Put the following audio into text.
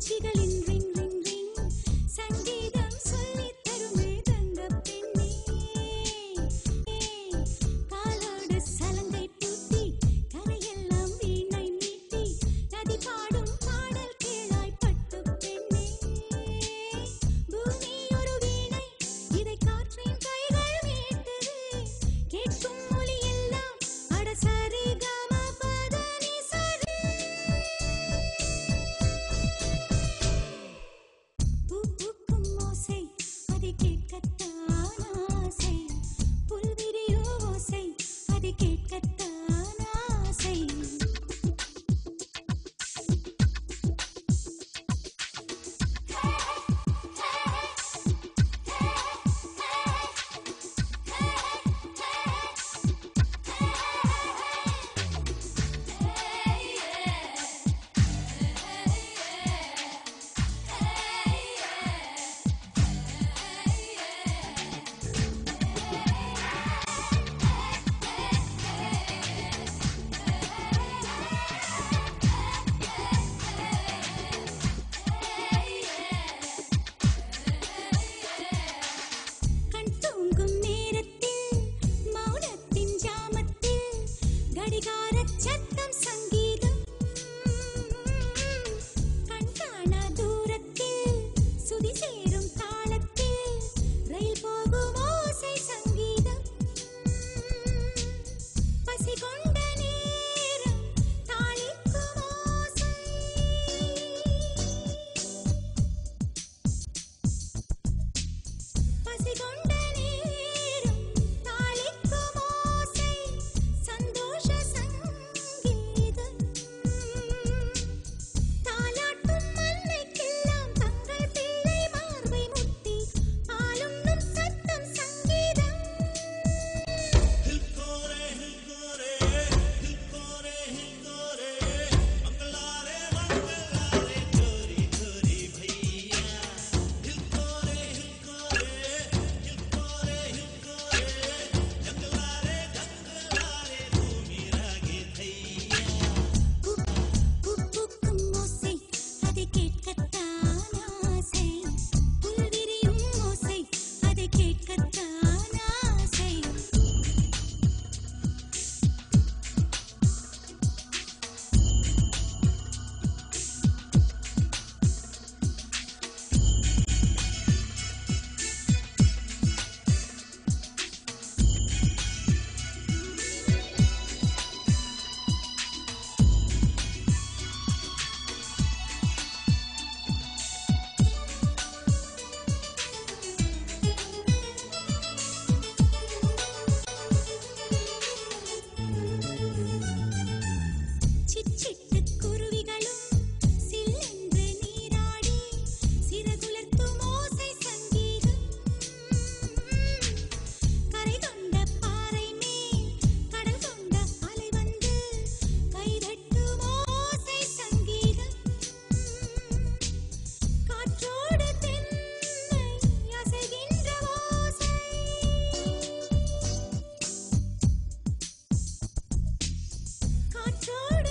chica your turn.